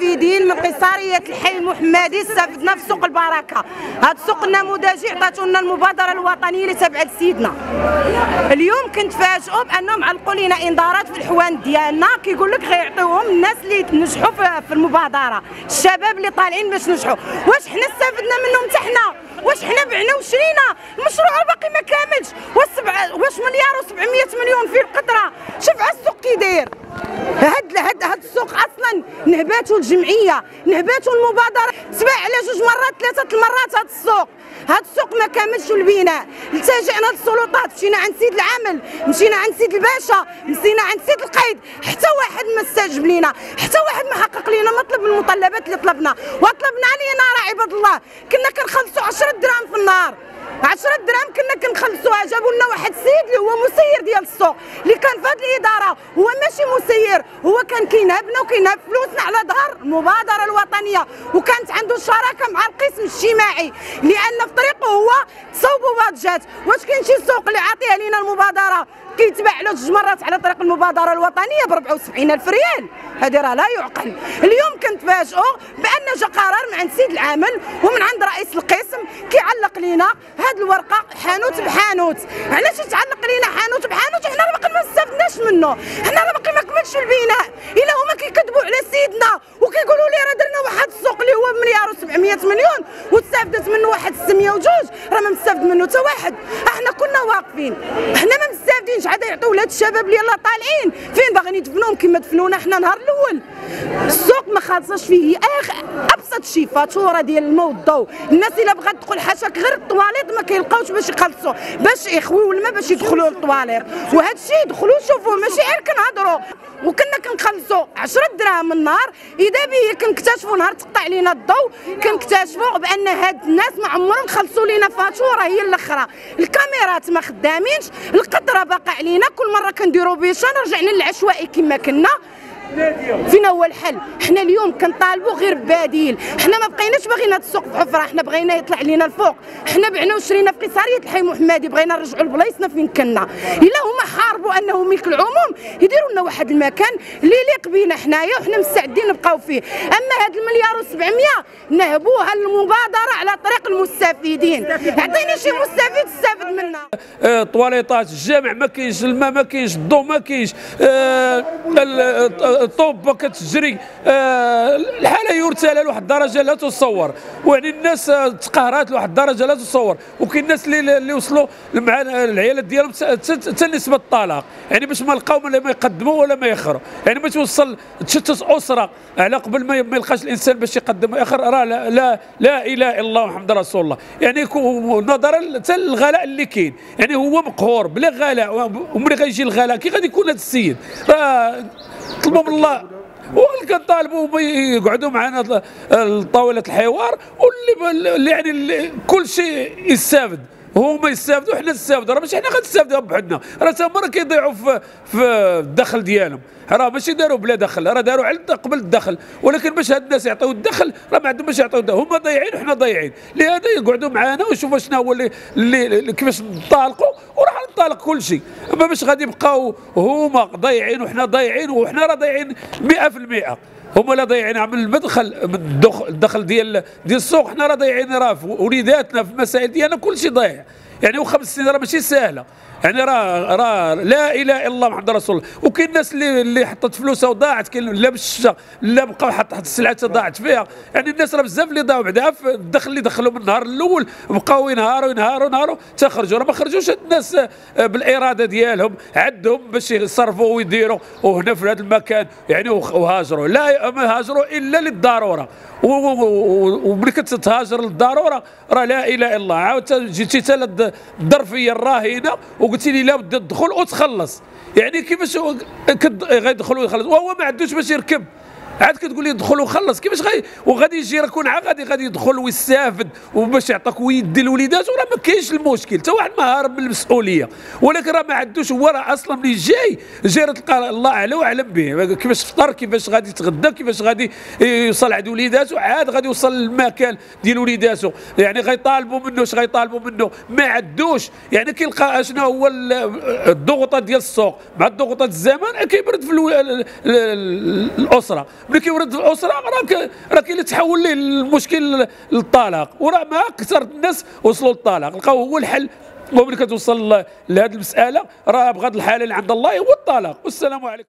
ناس من قصارية الحي المحمدي استفدنا في سوق البركة. هذا السوق النموذجي عطاتو لنا المبادرة الوطنية اللي لسيدنا. اليوم كنتفاجئوا بأنهم علقوا لنا إنذارات في الحوان ديالنا. كيقول لك غيعطيوهم الناس اللي نجحوا في المبادرة. الشباب اللي طالعين باش نجحوا. واش حنا استفدنا منهم حتى حنا؟ واش حنا بعنا وشرينا؟ المشروع باقي ما كاملش. واش مليار و700 مليون في القطرة شوف على السوق كي داير هاد هاد هاد السوق أصلا نهباتو الجمعية نهباتو المبادرة. سبع على جوج مرات ثلاثة المرات هاد السوق. هاد السوق ما كاملش البناء. التجأنا للسلطات مشينا عند سيد العامل مشينا عند سيد الباشا مشينا عند سيد القايد حتى واحد ما استجب لينا حتى واحد ما حقق لينا مطلب من المطلبات اللي طلبنا. وطلبنا علينا راه عباد الله. كنا كنخلصوا 10 دراهم في النهار. 10 دراهم كنا كنخلصوها جابوا لنا واحد السيد اللي هو مسير ديال السوق اللي كان في هذه الإدارة هو ماشي مسير هو كان كينهبنا وكينهب فلوسنا على ظهر المبادرة الوطنية وكانت عنده شراكة مع القسم الاجتماعي لأن في طريقه هو تصوبوا بادجات واش كاين شي سوق اللي عاطيها لينا المبادرة؟ كيتباع له جوج مرات على طريق المبادرة الوطنية ب 74 ألف ريال. هذه راه لا يعقل. اليوم كنتفاجئوا بأن جا قرار من عند سيد العامل ومن عند رئيس القسم كيعلق لينا هذه الورقة حانوت بحانوت. علاش يتعلق لينا حانوت بحانوت؟ وحنا باقي ما استفدناش منه؟ حنا باقي ما كملش البناء. إلا هما كيكذبوا على سيدنا وكيقولوا لي راه درنا واحد السوق اللي هو بمليار و700 مليون واستفدت منه واحد 600 وجوج راه ما مستفد منه حتى واحد إحنا كنا واقفين إحنا ما مستافدينش عاد يعطيو ولاد الشباب اللي يلاه طالعين. فين باغيين يدفنوهم كما دفنونا إحنا نهار الأول؟ السوق ما خالصاش فيه. أخ أبسط شي فاتورة ديال الماء والضوء الناس إلا بغات تدخل حاشاك غير الطواليط ما كيلقاوش باش يخلصوا. باش يخويو الماء باش يدخلوا للطواليط وهذا الشيء يدخلوا يشوفوه ماشي غير كنهضروا. وكنا كنخلصوا 10 دراهم النهار. إذا به كنكتشفوا نهار تقطع لينا الضوء كنكتشفوا بأن هاد الناس ما عمرهم خلصوا لينا فاتورة هي الأخرى. الكاميرات ما خدامينش. القطرة باقا علينا كل مرة كنديروا بيشان رجعنا للعشوائي كما كنا. فين هو الحل. حنا اليوم كنطالبوا غير ببديل حنا ما بقيناش باغيين هاد السوق في حفره حنا بغينا يطلع لينا الفوق. حنا بعنا وشرينا في قصارية الحي محمدي بغينا نرجعوا لبلايصنا فين كنا. إلا حاربوا أنه ملك العموم. يديروا لنا واحد المكان اللي يليق بينا حنايا وحنا مستعدين نبقاو فيه. أما هاد المليار و700 نهبوها للمبادرة على طريق المستفيدين. عطيني شي مستفيد استفد منا آه، طواليطات الجامع ما كاينش الماء ما كاينش الضوء ما كاينش آه، ال- الطوب كتجري. آه، الحالة يرتلى لواحد الدرجة لا تصور ويعني الناس آه، تقهرات لواحد الدرجة لا تصور وكاين الناس اللي اللي وصلوا مع العيالات ديالهم حتى نسبه الطلاق يعني باش ما لقاو ولا ما يقدموا ولا ما ياخروا يعني ما توصل تشتت أسرة على قبل ما يلقاش الإنسان باش يقدم ويأخر راه لا لا, لا إله إلا الله محمد رسول الله. يعني نظرا حتى للغلاء اللي كاين. يعني هو مقهور بلا غلاء وملي غيجي الغلاء كي غادي يكون هذا السيد؟ راه طلبوا من الله. واللي كنطالبوا يقعدوا معنا طاولة الحوار واللي اللي يعني اللي كل شيء يستافد. هما يستافدوا حنا نستافدوا. راه ماشي حنا غنستافدوا بوحدنا راه تما راه كيضيعوا في في الدخل ديالهم. راه ماشي داروا بلا دخل راه داروا على قبل الدخل. ولكن باش هاد الناس يعطيو الدخل راه ما عندهم باش يعطيو الدخل. هما ضايعين وحنا ضايعين. لهذا يقعدوا معنا ويشوفوا شنو هو اللي, اللي كيفاش نطالقوا وراح نطالق كل شيل أما باش غادي يبقاو هما ضايعين وحنا ضايعين وحنا راه ضايعين 100% هما لا ضايعين من المدخل من الدخل ديال ديال السوق حنا راه ضايعين راه في وليداتنا في المسائل ديالنا كل شيء ضايع. يعني وخمس سنين راه ماشي سهله يعني راه راه لا إله إلا الله محمد رسول الله. وكاين الناس اللي اللي حطت فلوسها وضاعت كاين لا بالشتا لا بقاو حط حط السلعه ضاعت فيها. يعني الناس راه بزاف اللي ضاعوا بعدا في الدخل اللي دخلوا من النهار الأول بقاو ينهاروا ينهاروا ينهاروا تخرجوا. راه ما خرجوش هاد الناس بالإرادة ديالهم عندهم باش يصرفوا ويديروا. وهنا في هذا المكان يعني وهاجروا. لا ما هاجروا إلا للضرورة. وملي كتهاجر للضرورة راه لا إله إلا الله. عاود جيتي حتى الظرفيه الراهنة وقلتي لي لا بدي تدخل وتخلص. يعني كيفاش غيدخل ويخلص؟ وهو ما عندوش باش يركب. عاد كتقول لي دخل وخلص كيفاش غادي وغادي يجي راه كون غادي غادي يدخل ويستافد وباش يعطيك ويدي لوليداتو راه ما كاينش المشكل. حتى واحد ما هارب من المسؤوليه ولكن راه ما عندوش هو راه أصلا ملي جاي. جاي تلقى الله أعلى وأعلم به. كيفاش فطر كيفاش غادي يتغدى كيفاش غادي يوصل عند وليداتو عاد غادي يوصل للمكان ديال وليداتو يعني غيطالبوا منه اش غيطالبوا منه؟ ما عندوش. يعني كيلقى شنو هو الضغوطات ديال السوق. مع الضغوطات الزمان كيبرد في الأسرة. ملي كيورد في الاسره راه راه كاين تحول ليه المشكل للطلاق. وراه ما أكثر الناس وصلوا للطلاق. لقاو هو الحل. وملي كتوصل لهذه المسألة. راه بغض الحلال عند الله هو الطلاق. والسلام عليكم.